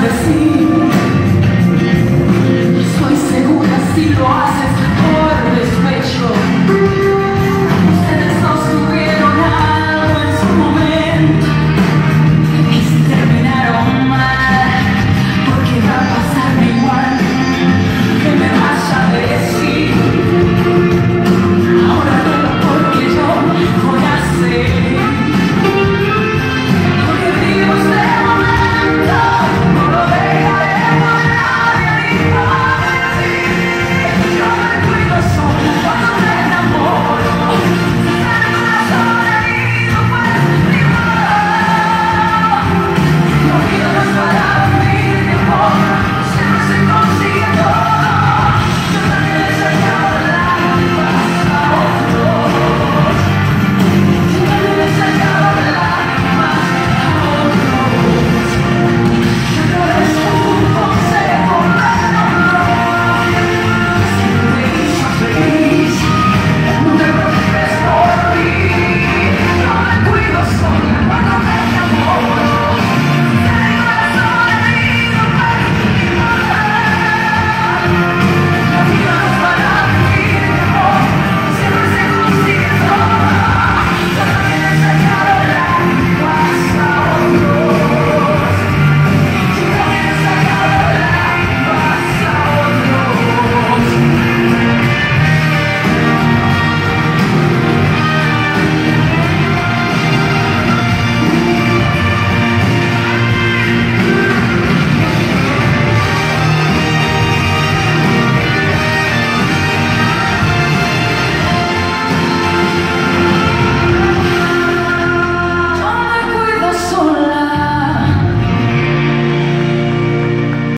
I see.